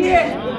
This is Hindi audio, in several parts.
Yeah.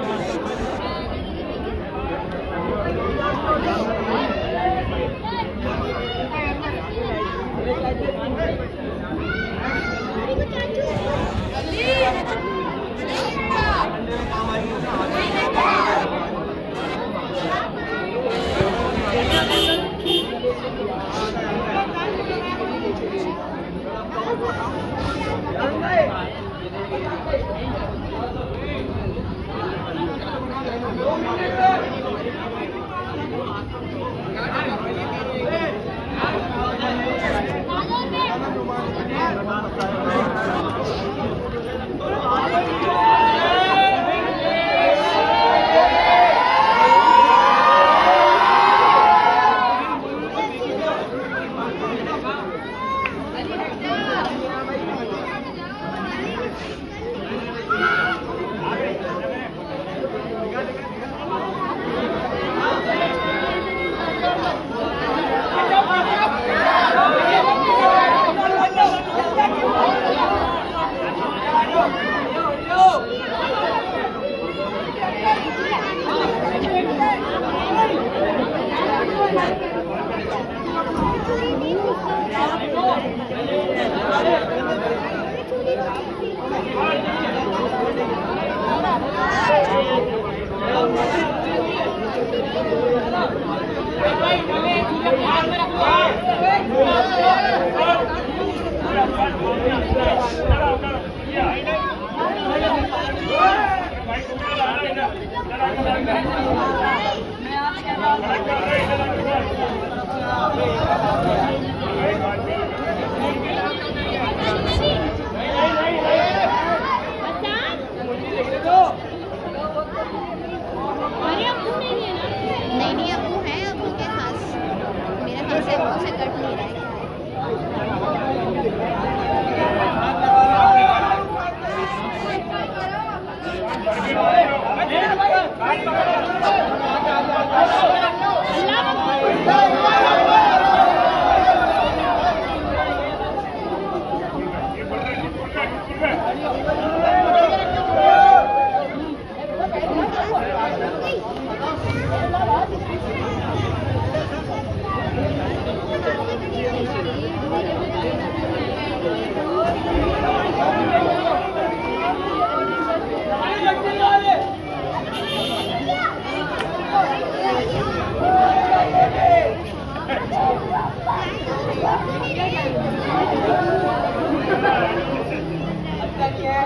नहीं नहीं, अब वो है, अब उनके खास मेरा खास से कट नहीं रहा है। Vai, vai, vai.